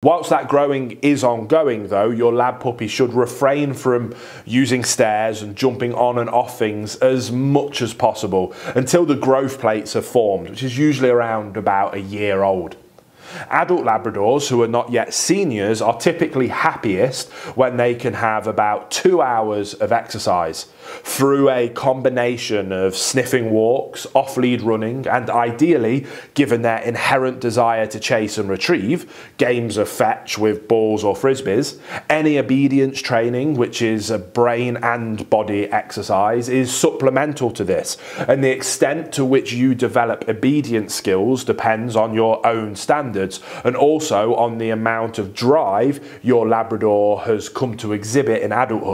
Whilst that growing is ongoing, though, your lab puppy should refrain from using stairs and jumping on and off things as much as possible until the growth plates are formed, which is usually around about a year old. Adult Labradors who are not yet seniors are typically happiest when they can have about two hours of exercise through a combination of sniffing walks, off lead running, and ideally, given their inherent desire to chase and retrieve, games of fetch with balls or frisbees. Any obedience training, which is a brain and body exercise, is supplemental to this, and the extent to which you develop obedience skills depends on your own standards standards and also on the amount of drive your Labrador has come to exhibit in adulthood.